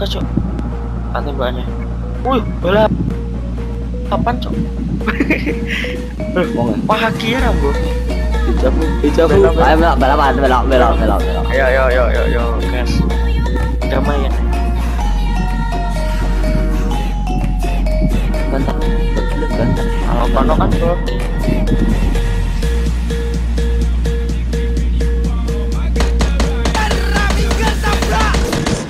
Ke cok. Nanti banyak. Wih, bola. Kapan cok? Bahagia rambo. Ijabu, ijabu. Belok, belok. Ayo belok, belok, belok, belok, belok, belok. Ayo, ayo, ayo, ayo, ayo, gas. Damai ya. Bentar, bentar. Kalau kan bro.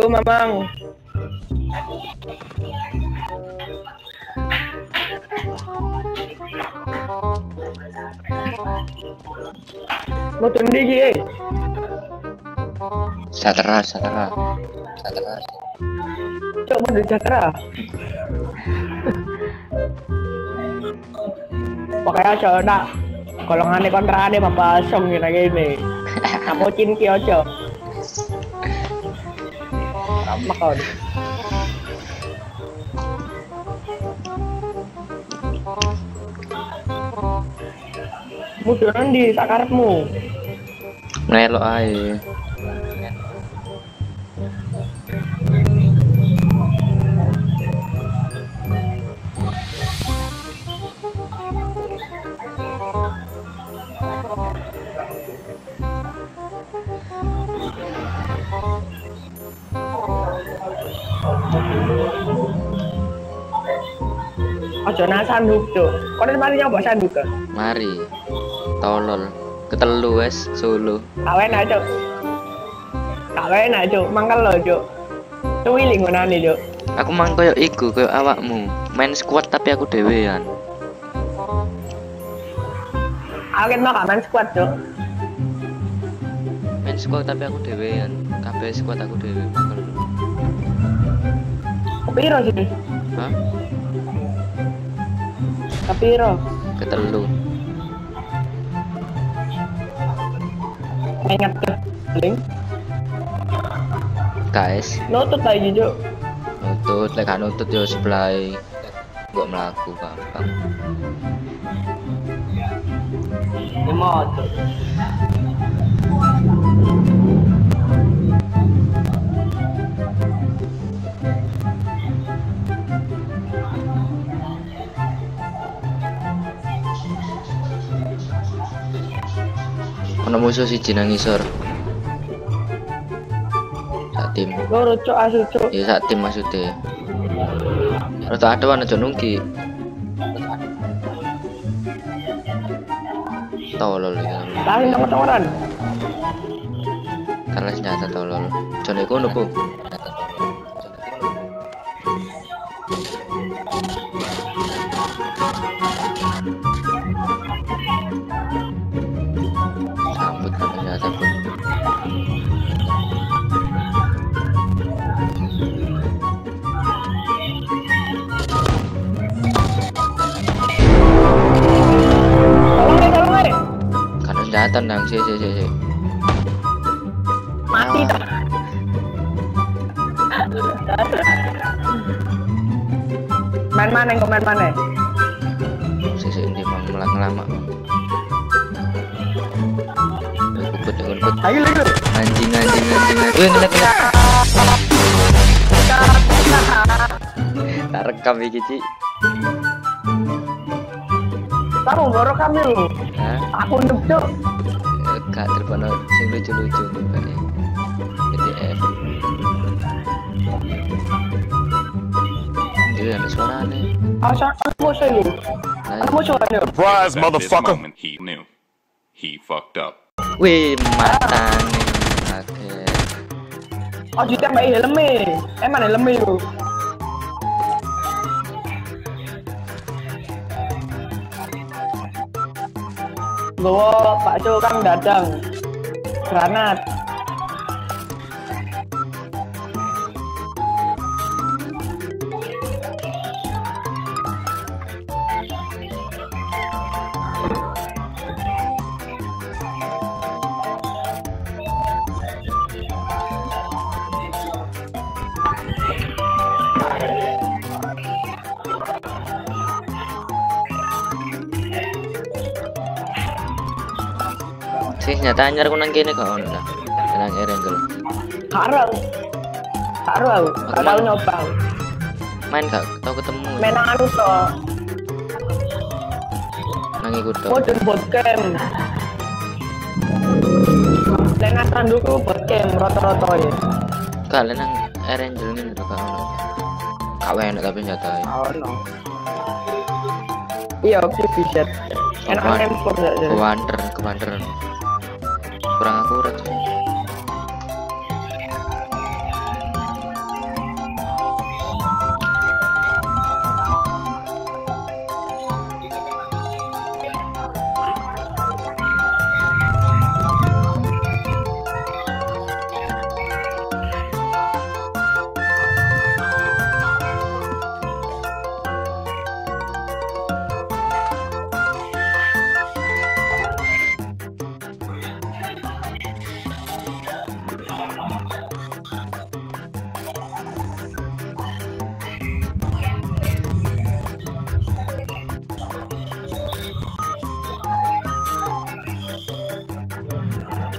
Go, Mamang. Mau di eh. Satera, satera. Satera. Cok mau di Jatra. Pokoknya cok nak golongan kontrakan deh bapak song gini gini. Kamu cinki ojo. Apa kau? Muduran di sakarepmu. Melok ae. Ojo nak sanduk. Kau dari mana nyoba sanduk? Mari. Tolol. Ketelu wes solo. Kawen aja. Kawen aja, mangkal lo jo. Tuwi lingunane jo. Aku mang koyo iku, koyo awakmu. Main squad tapi aku dhewean. Aku mau kaman squad jo. Main squad tapi aku dhewean. Kabeh squad aku dhewe. Kepiro sih? Hah? Kepiro? Ketelu. Ingat ke link. Guys, Nutut aja jo. nutut lek gak nutut yo sebelah Gak melaku gampang. Emot. Ono musuh siji nang ngisor. Sak tim. Loro cok asu cok. Ya sak tim maksudnya. Rata ada wana aja nungki. Tolol ya. Tahu nang toran. Karena senjata tolol. Jone kono ku. Tendang si si si si. Mati dah. Main mana kau main mana? Si si ini mau melang lama. Kubut kubut. Ayo lagi. Anjing anjing anjing. anjing. Ngeliat ngeliat. Tak rekam iki Ci. Kamu ngorok kami? Aku cuk. Gak telepon sing lucu-lucu nih. BTF. Jadi ada suara lu. Surprise, motherfucker. moment, he knew. He fucked up. Wih, matane. Oke. Oh ditembak helme. Eh mana helme Pak Jo Kang Dadang. Granat. Sih nyata anyar ku nang kene gak ono. Nang Erengel. Karo. Karo aku. Gak tau nyoba. Main gak tau ketemu. Main nang anu to. Nang iku tok. Modern bot camp. Lengan tanduku bot camp rata-rata ya. Gak lah nang Erengel ngene lho gak ono. Gak enak tapi nyata. No. Iya, oke bisa. Enak Wan- empor ya. Kewander, kewander. branco, preto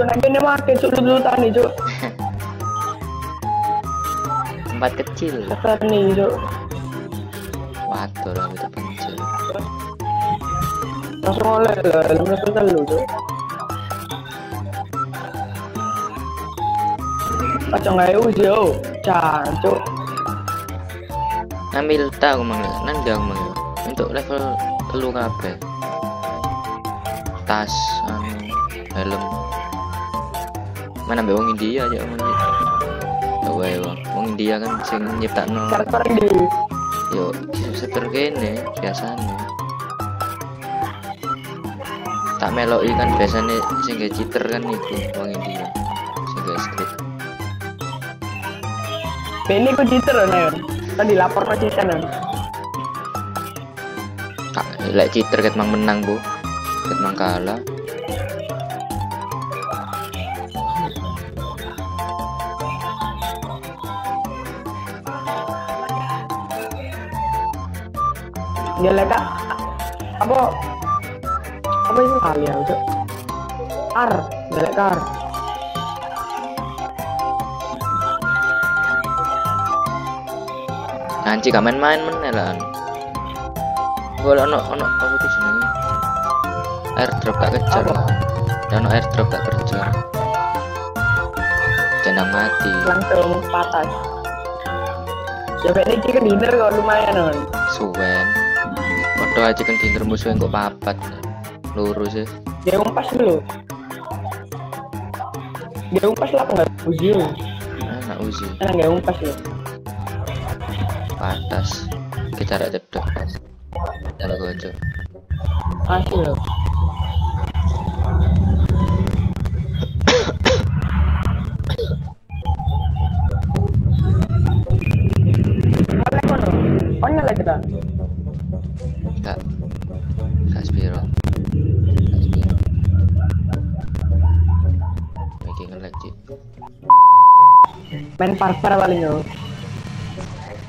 kene make cuk lulutan nih cuk. Tempat kecil. Ketani cuk. Waduh lah itu pencil. Langsung oleh lah, langsung sultan lu cuk. Kacang aja uji oh, cancuk. Ambil tahu mang nang dia mang untuk level telu kabeh. Tas, anu, helm. Mana mbek wong India aja omong iki. Ya wae wong. Wong India kan sing nyiptakno Karakter di yo seter kene biasane. Tak meloki kan biasane sing gawe cheater kan iku wong India. Sing gawe script. Ini ku cheater Nen. Tadi lapor ke. Tak lek cheater ket mang menang, Bu. Ket mang kalah. Leka apa apa itu kali ya cuk. Ar, leka ar. Nanti gak main-main meneh lah. Gue ono ono apa tuh jenenge? Airdrop gak kejar. Apa? Dan ono airdrop gak kejar. Jendang mati. langsung patas. Ya kayak ini chicken dinner kok lumayan kan. Suwen. Foto aja kan dinner musuh kok papat. Lurus ya. Dia umpas dulu. Dia umpas lah nggak uji. Enak uji. Enak nggak umpas loh. Patas. Kita ada cedok. Kalau gojo. Asli loh. Main parpar paling yo.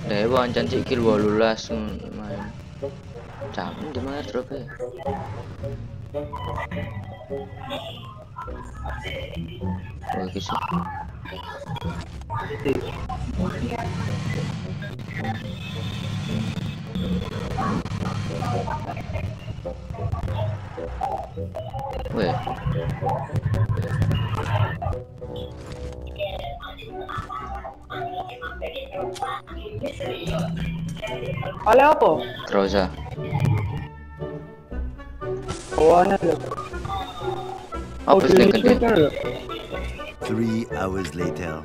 Dewa ancan cik kill 18 main. Cam di mana drop ya? Oh, kisah. Weh, Oleh apa? Rosa. Oh, ana lho. Apa lho. Three hours later.